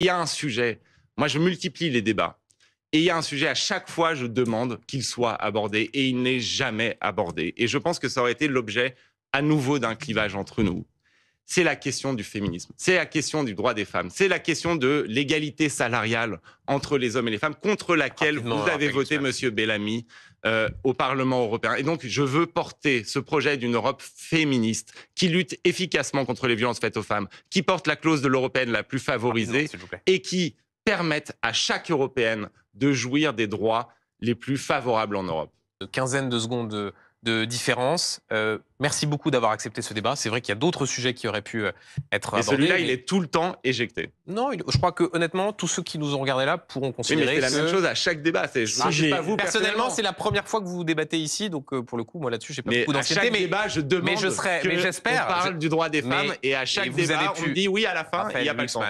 Il y a un sujet. Moi, je multiplie les débats. Et il y a un sujet, à chaque fois, je demande qu'il soit abordé et il n'est jamais abordé. Et je pense que ça aurait été l'objet à nouveau d'un clivage entre nous. C'est la question du féminisme, c'est la question du droit des femmes, c'est la question de l'égalité salariale entre les hommes et les femmes, contre laquelle Rapidement, vous avez voté. Monsieur Bellamy, euh, au Parlement européen. Et donc, je veux porter ce projet d'une Europe féministe qui lutte efficacement contre les violences faites aux femmes, qui porte la clause de l'européenne la plus favorisée et qui permettent à chaque Européenne de jouir des droits les plus favorables en Europe. Une quinzaine de secondes de, différence. Euh, merci beaucoup d'avoir accepté ce débat. C'est vrai qu'il y a d'autres sujets qui auraient pu euh, être Et abordés. celui-là, mais- il est tout le temps éjecté. Non, il- je crois que honnêtement, tous ceux qui nous ont regardés là pourront Oui, mais considérer c'est la même chose à chaque débat. C'est je sais pas vous Personnellement, c'est la première fois que vous débattez ici, donc euh, pour le coup, moi là-dessus, j'ai pas mais beaucoup à d'ancienneté. chaque Mais débat, je demande mais je que mais j'espère- on parle du droit des mais- femmes et à chaque et vous débat, avez on pu- me dit oui à la fin, il n'y a pas le temps.